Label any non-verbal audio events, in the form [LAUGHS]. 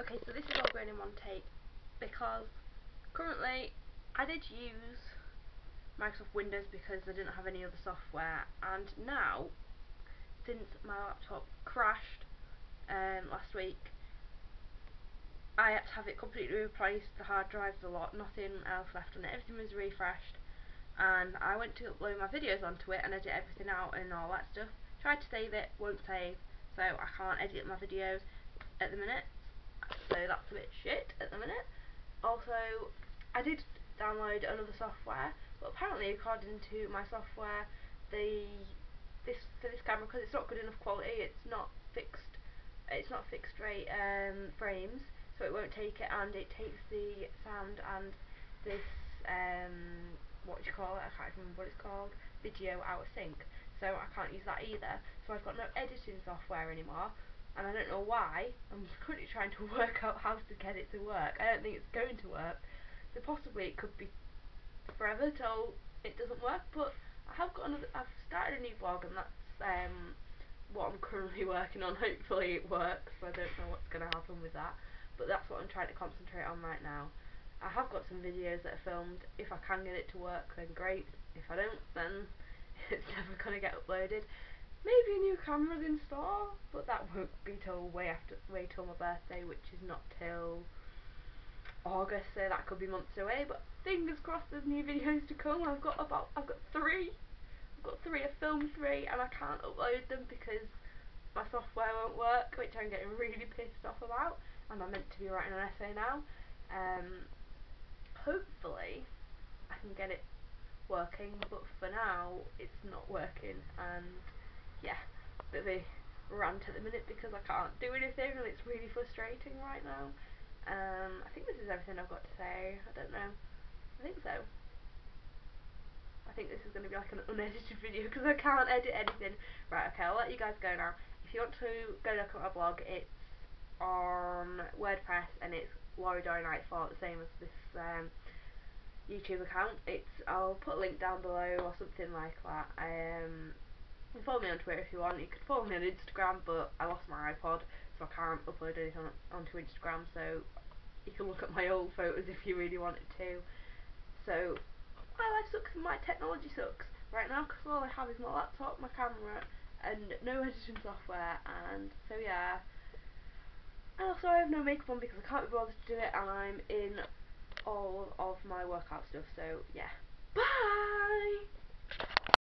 Okay, so this is all going in one take because currently I did use Microsoft Windows because I didn't have any other software and now since my laptop crashed um, last week I had to have it completely replaced, the hard drives a lot, nothing else left on it, everything was refreshed and I went to upload my videos onto it and edit everything out and all that stuff. Tried to save it, won't save, so I can't edit my videos at the minute so that's a bit shit at the minute. Also, I did download another software, but apparently according to my software, the this for this camera because it's not good enough quality, it's not fixed, it's not fixed rate um, frames, so it won't take it, and it takes the sound and this um, what do you call it? I can't remember what it's called. Video out of sync, so I can't use that either. So I've got no editing software anymore and I don't know why. I'm [LAUGHS] currently trying to [LAUGHS] work out how to get it to work. I don't think it's going to work. So possibly it could be forever till it doesn't work. But I have got another. I've started a new blog, and that's um, what I'm currently [LAUGHS] working on. Hopefully it works. I don't know what's going to happen with that, but that's what I'm trying to concentrate on right now. I have got some videos that are filmed. If I can get it to work, then great. If I don't, then it's never going to get uploaded. Maybe a new camera's in store, but that won't be till way after, way till my birthday, which is not till August, so that could be months away. But fingers crossed, there's new videos to come. I've got about, I've got three. I've got three. I've filmed three, and I can't upload them because my software won't work, which I'm getting really pissed off about. And I'm meant to be writing an essay now. Um, hopefully, I can get it working, but for now, it's not working, and yeah, bit of a rant at the minute because I can't do anything and it's really frustrating right now. Um, I think this is everything I've got to say. I don't know. I think so. I think this is going to be like an unedited [LAUGHS] video because I can't edit anything. Right, okay, I'll let you guys go now. If you want to go look at my blog, it's on WordPress and it's Lori Dori Nightfall, the same as this um, YouTube account. It's I'll put a link down below or something like that. Um, you can follow me on Twitter if you want. You can follow me on Instagram, but I lost my iPod, so I can't upload anything onto Instagram. So you can look at my old photos if you really wanted to. So my life sucks and my technology sucks right now because all I have is my laptop, my camera, and no editing software. And so yeah. And also I have no makeup on because I can't be bothered to do it, and I'm in all of my workout stuff. So yeah. Bye.